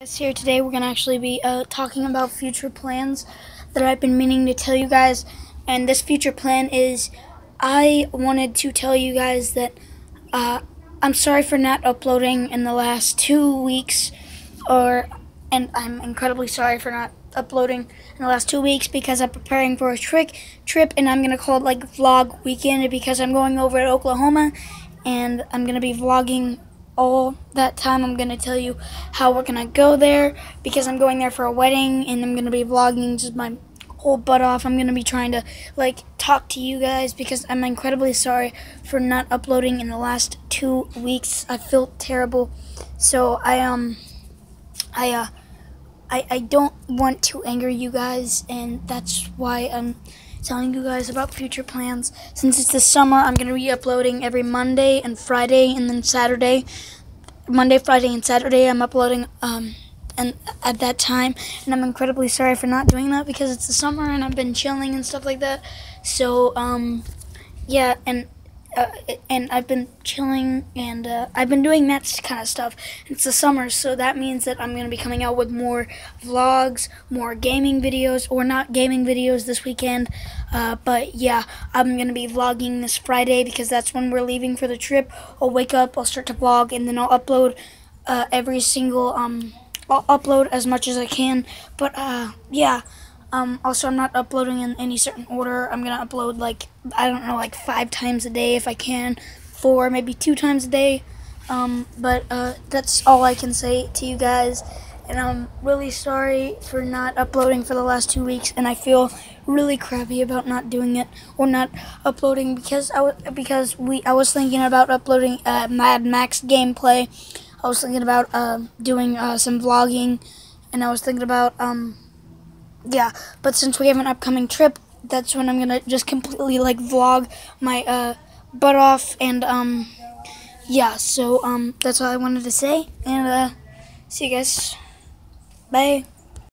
Guys, Here today, we're gonna actually be uh, talking about future plans that I've been meaning to tell you guys. And this future plan is, I wanted to tell you guys that uh, I'm sorry for not uploading in the last two weeks, or and I'm incredibly sorry for not uploading in the last two weeks because I'm preparing for a trick trip, and I'm gonna call it like vlog weekend because I'm going over to Oklahoma, and I'm gonna be vlogging all that time I'm going to tell you how we're going to go there because I'm going there for a wedding and I'm going to be vlogging just my whole butt off. I'm going to be trying to like talk to you guys because I'm incredibly sorry for not uploading in the last 2 weeks. I feel terrible. So I um I uh I I don't want to anger you guys and that's why I'm telling you guys about future plans. Since it's the summer, I'm going to be uploading every Monday and Friday and then Saturday. Monday, Friday, and Saturday I'm uploading um, and at that time. And I'm incredibly sorry for not doing that because it's the summer and I've been chilling and stuff like that. So, um, yeah, and uh, and I've been chilling and uh, I've been doing that kind of stuff. It's the summer, so that means that I'm going to be coming out with more vlogs, more gaming videos, or not gaming videos this weekend. Uh, but yeah, I'm going to be vlogging this Friday because that's when we're leaving for the trip. I'll wake up, I'll start to vlog, and then I'll upload uh, every single, um, I'll upload as much as I can. But uh, yeah. Um, also, I'm not uploading in any certain order. I'm going to upload, like, I don't know, like five times a day if I can. Four, maybe two times a day. Um, but uh, that's all I can say to you guys. And I'm really sorry for not uploading for the last two weeks. And I feel really crappy about not doing it or not uploading because I was, because we I was thinking about uploading uh, Mad Max gameplay. I was thinking about uh, doing uh, some vlogging, and I was thinking about um, yeah, but since we have an upcoming trip, that's when I'm gonna just completely like vlog my uh, butt off and um, yeah. So um, that's all I wanted to say, and uh, see you guys. Bye.